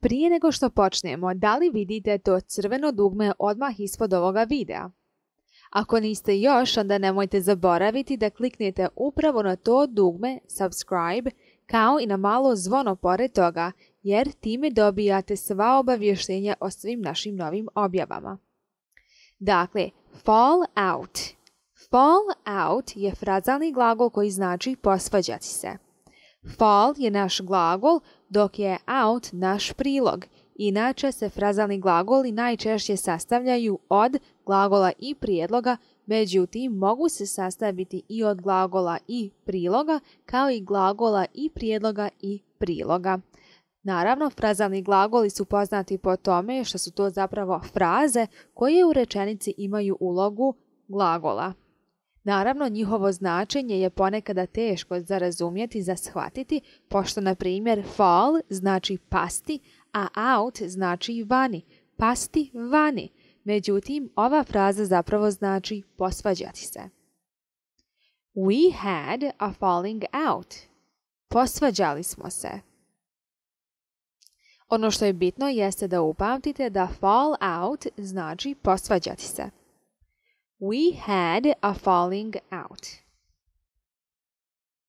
Prije nego što počnemo, da li vidite to crveno dugme odmah ispod ovoga videa? Ako niste još, onda nemojte zaboraviti da kliknete upravo na to dugme subscribe kao i na malo zvono pored toga, jer time dobijate sva obavještenja o svim našim novim objavama. Dakle, fall out. Fall out je frazalni glagol koji znači posvađati se. Fall je naš glagol, dok je out naš prilog. Inače se frazalni glagoli najčešće sastavljaju od glagola i prijedloga, međutim mogu se sastaviti i od glagola i priloga, kao i glagola i prijedloga i priloga. Naravno, frazalni glagoli su poznati po tome što su to zapravo fraze koje u rečenici imaju ulogu glagola. Naravno, njihovo značenje je ponekada teško za razumjeti, za shvatiti, pošto, na primjer, fall znači pasti, a out znači vani. Pasti vani. Međutim, ova fraza zapravo znači posvađati se. We had a falling out. Posvađali smo se. Ono što je bitno jeste da upamtite da fall out znači posvađati se. We had a falling out.